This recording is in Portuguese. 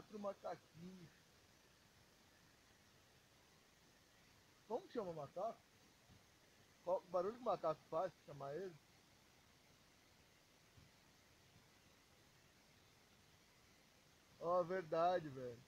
quatro macaquinhos. Como que chama o macaco? Qual o barulho que o macaco faz pra chamar ele? Ó, verdade, velho.